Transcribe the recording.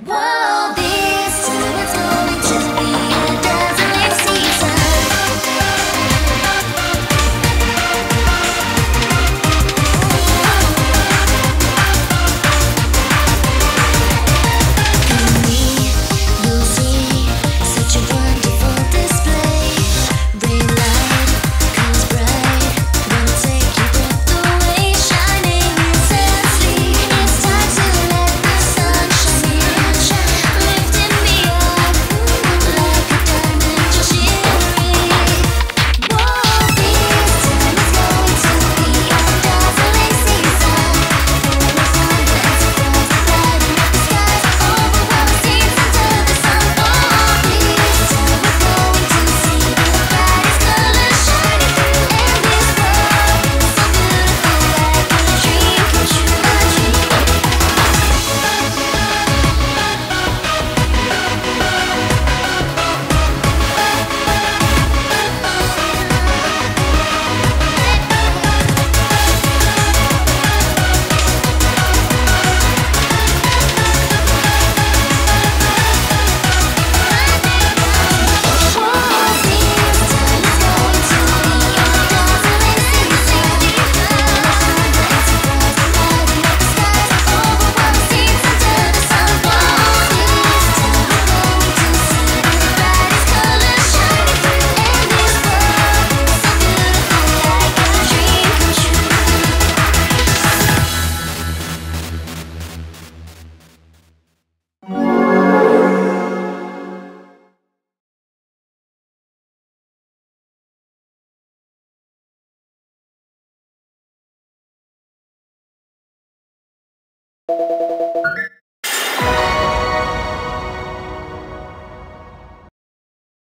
What? You